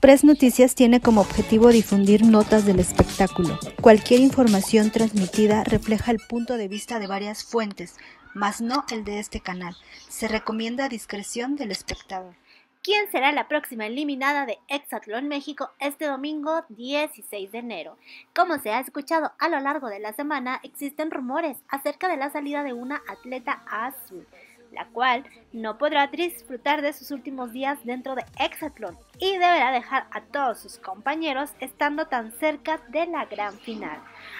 Express Noticias tiene como objetivo difundir notas del espectáculo. Cualquier información transmitida refleja el punto de vista de varias fuentes, mas no el de este canal. Se recomienda discreción del espectador. ¿Quién será la próxima eliminada de Exatlón México este domingo 16 de enero? Como se ha escuchado a lo largo de la semana, existen rumores acerca de la salida de una atleta azul la cual no podrá disfrutar de sus últimos días dentro de Exatlón y deberá dejar a todos sus compañeros estando tan cerca de la gran final.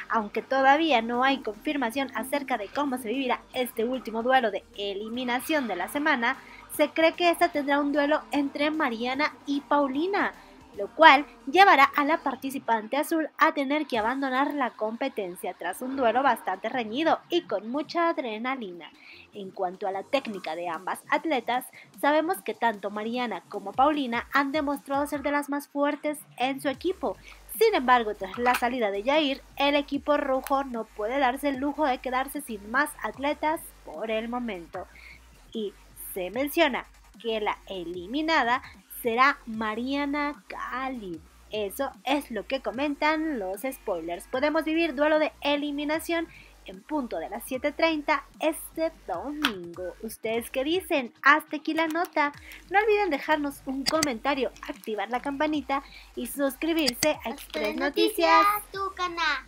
Aunque todavía no hay confirmación acerca de cómo se vivirá este último duelo de eliminación de la semana, se cree que esta tendrá un duelo entre Mariana y Paulina, lo cual llevará a la participante azul a tener que abandonar la competencia tras un duelo bastante reñido y con mucha adrenalina. En cuanto a la técnica de ambas atletas, sabemos que tanto Mariana como Paulina han demostrado ser de las más fuertes en su equipo. Sin embargo, tras la salida de Jair, el equipo rojo no puede darse el lujo de quedarse sin más atletas por el momento. Y se menciona que la eliminada será Mariana Cali. Eso es lo que comentan los spoilers. Podemos vivir duelo de eliminación en punto de las 7.30 este domingo. ¿Ustedes qué dicen? Hasta aquí la nota. No olviden dejarnos un comentario, activar la campanita y suscribirse a Express Noticias, tu canal.